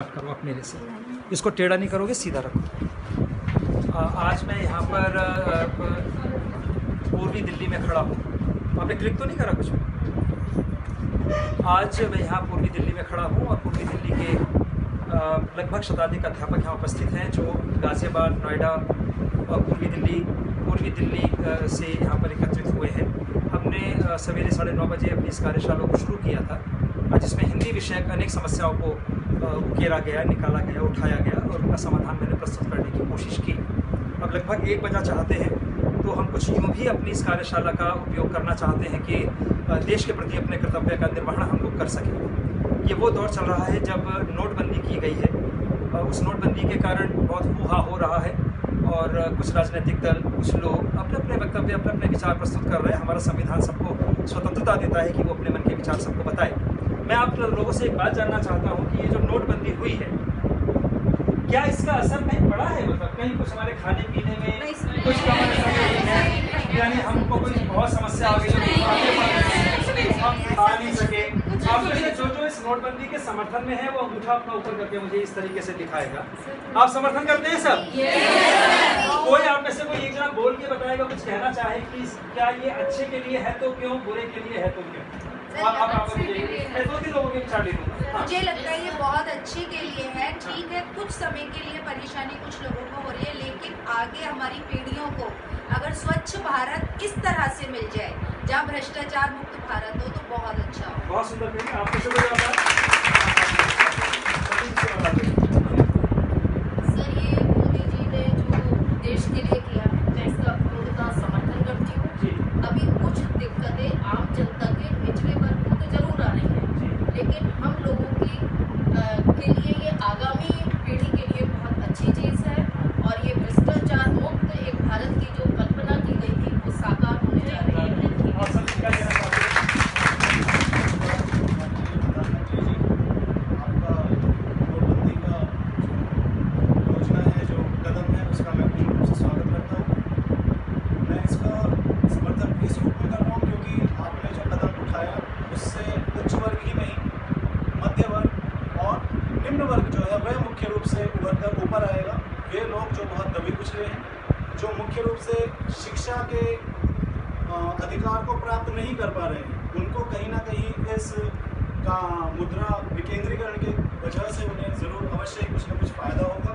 करो आप मेरे से। इसको टेढ़ा नहीं करोगे, सीधा रखो। आज मैं यहाँ पर पूर्वी दिल्ली में खड़ा हूँ। आपने क्लिक तो नहीं करा कुछ आज मैं यहाँ पूर्वी दिल्ली में खड़ा हूँ और पूर्वी दिल्ली के लगभग शताधिक अध्यापक यहाँ उपस्थित हैं, जो गाज़ियाबाद, नोएडा और पूर्वी दिल्ली पूर्वी दिल्ली से यहाँ पर एकत्रित हुए हैं। हमने सवेरे साढ़े नौ बजे अपनी इस कार्यशाला को शुरू किया था। जिसमें हिंदी विषयक अनेक समस्याओं को उकेरा गया, निकाला गया, उठाया गया और उनका समाधान मैंने प्रस्तुत करने की कोशिश की। अब लगभग एक बजा चाहते हैं तो हम कुछ यूँ भी अपनी इस कार्यशाला का उपयोग करना चाहते हैं कि देश के प्रति अपने कर्तव्य का निर्वहन हम लोग कर सकें। ये वो दौर चल रहा है जब नोटबंदी की गई है। उस नोटबंदी के कारण बहुत हुहा हो रहा है और कुछ राजनीतिक दल, कुछ लोग अपने अपने वक्तव्य अपने अपने विचार प्रस्तुत कर रहे हैं। हमारा संविधान सबको स्वतंत्रता देता है कि वो अपने मन के विचार सबको बताए। मैं आप लोगों से एक बात जानना चाहता हूँ कि ये जो नोटबंदी हुई है क्या इसका असर नहीं पड़ा है? मतलब कहीं कुछ हमारे खाने पीने में कुछ समय यानी हमको कोई बहुत समस्या आ गई है, हम खा नहीं सके। आप जो जो इस नोटबंदी के समर्थन में है वो अंगूठा अपना ऊपर करके मुझे इस तरीके से दिखाएगा। आप समर्थन करते हैं सब कोई आप में से कोई एक जना बोल के बताएगा कुछ कहना चाहे कि क्या ये अच्छे के लिए है तो क्यों बुरे के लिए है तो क्यों? मुझे हाँ। मुझे लगता है ये बहुत अच्छे के लिए है। ठीक है कुछ समय के लिए परेशानी कुछ लोगों को हो रही है लेकिन आगे हमारी पीढ़ियों को अगर स्वच्छ भारत इस तरह से मिल जाए जहाँ भ्रष्टाचार मुक्त भारत हो तो बहुत अच्छा हो बहुत सुंदर है। आपको शुक्रिया बता सर ये मोदी जी ने जो देश के लिए किया है मैं इसका पूर्णतः समर्थन करती हूँ जी अभी कुछ दिक्कतें आम जनता के निचले वर्ग को तो ज़रूर आ रही हैं जी लेकिन हम लोगों की अ, के लिए ये आगामी पीढ़ी के लिए बहुत अच्छी चीज़ है और ये भ्रष्टाचार मुक्त एक भारत की जो कल्पना की गई थी वो साकार होने जा रही है और सब क्या कहना चाहते हैं आपका नोटबंदी का योजना है जो कदम है उसका मैं पूर्ण रूप से स्वागत करता हूँ मैं इसका समर्थन इस रूप में कर रहा हूँ क्योंकि आपने जो कदम उठाया उससे उच्च वर्ग ही नहीं मध्य वर्ग और निम्न वर्ग जो है, वह मुख्य रूप से उभर कर ऊपर आएगा। वे लोग जो बहुत दबी कुचले हैं, जो मुख्य रूप से शिक्षा के अधिकार को प्राप्त नहीं कर पा रहे हैं, उनको कहीं ना कहीं इस का मुद्रा विकेंद्रीकरण के वजह से उन्हें ज़रूर अवश्य कुछ ना कुछ फ़ायदा होगा।